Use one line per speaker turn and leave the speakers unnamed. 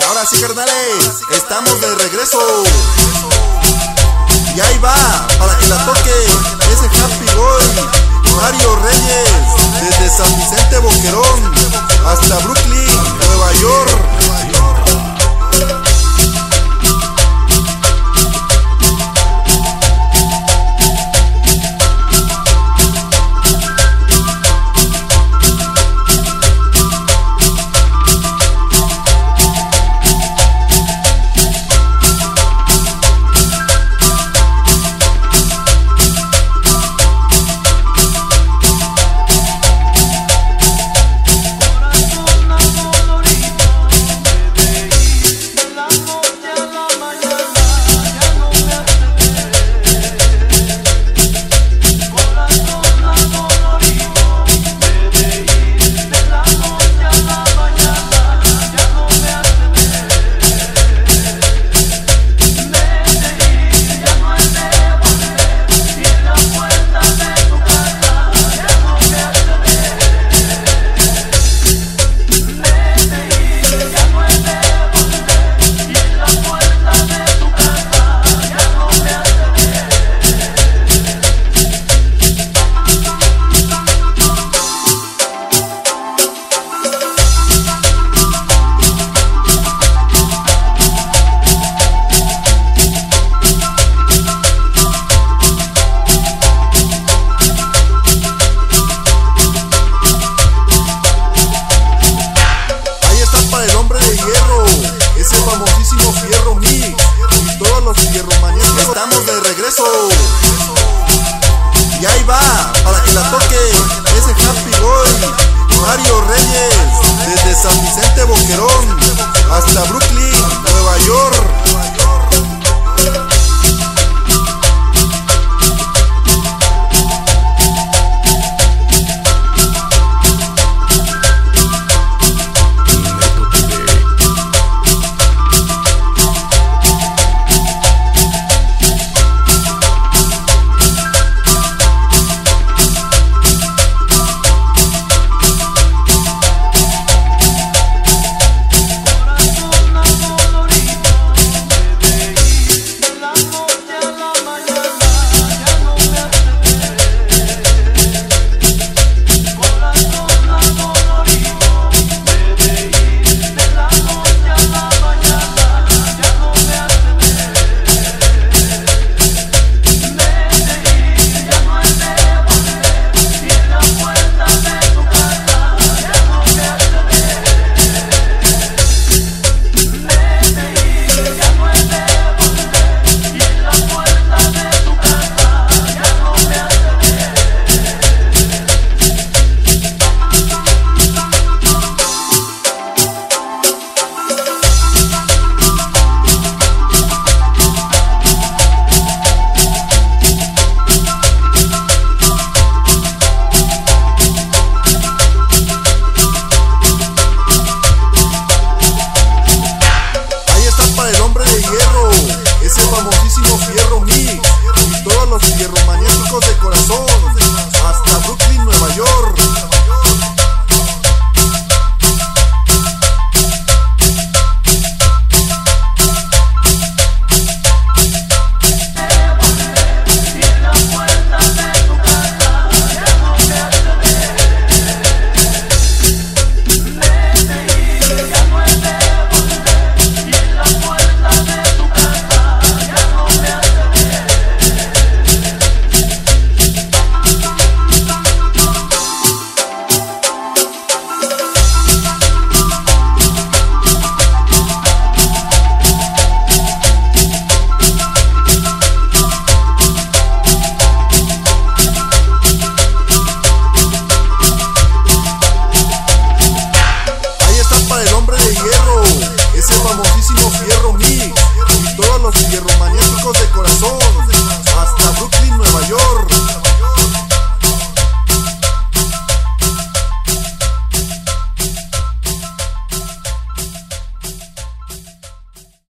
Ahora sí, carnales, estamos de regreso. Y ahí va, para que la toque ese Happy Boy, Mario Reyes, desde San Vicente Boquerón Mario Reyes, desde San Vicente Boquerón ese famosísimo